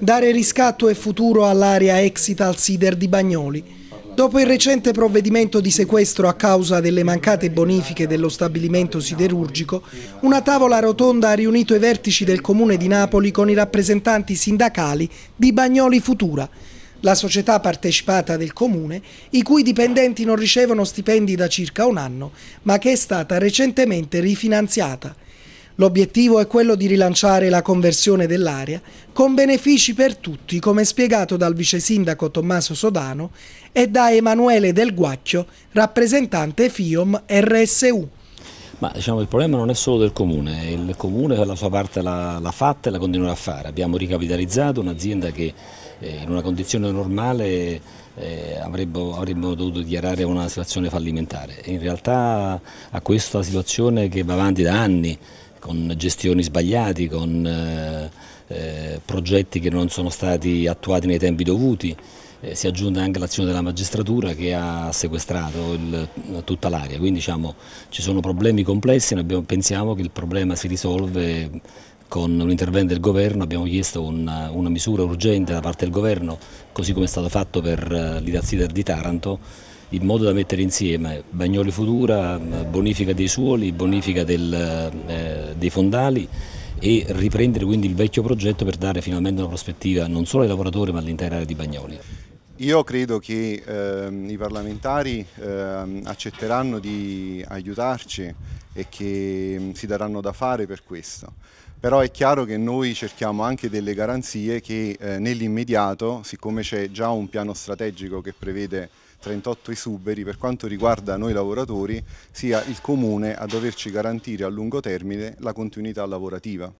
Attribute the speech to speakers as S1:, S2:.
S1: Dare riscatto e futuro all'area Exital Sider di Bagnoli. Dopo il recente provvedimento di sequestro a causa delle mancate bonifiche dello stabilimento siderurgico, una tavola rotonda ha riunito i vertici del Comune di Napoli con i rappresentanti sindacali di Bagnoli Futura, la società partecipata del Comune, i cui dipendenti non ricevono stipendi da circa un anno, ma che è stata recentemente rifinanziata. L'obiettivo è quello di rilanciare la conversione dell'area con benefici per tutti, come spiegato dal vice sindaco Tommaso Sodano e da Emanuele Del Guacchio, rappresentante FIOM RSU.
S2: Ma diciamo, il problema non è solo del Comune, il Comune la sua parte l'ha fatta e la continuerà a fare. Abbiamo ricapitalizzato un'azienda che eh, in una condizione normale eh, avremmo, avremmo, dovuto dichiarare una situazione fallimentare. In realtà a questa situazione che va avanti da anni, con gestioni sbagliate, con eh, eh, progetti che non sono stati attuati nei tempi dovuti. Eh, si aggiunge anche l'azione della magistratura che ha sequestrato il, tutta l'area, quindi diciamo, ci sono problemi complessi noi pensiamo che il problema si risolve con un intervento del governo, abbiamo chiesto una, una misura urgente da parte del governo, così come è stato fatto per eh, l'Italsider di Taranto, in modo da mettere insieme Bagnoli Futura, bonifica dei suoli, bonifica del, eh, dei fondali e riprendere quindi il vecchio progetto per dare finalmente una prospettiva non solo ai lavoratori ma all'intera area di Bagnoli.
S3: Io credo che eh, i parlamentari eh, accetteranno di aiutarci e che mm, si daranno da fare per questo. Però è chiaro che noi cerchiamo anche delle garanzie che eh, nell'immediato, siccome c'è già un piano strategico che prevede 38 esuberi per quanto riguarda noi lavoratori sia il Comune a doverci garantire a lungo termine la continuità lavorativa.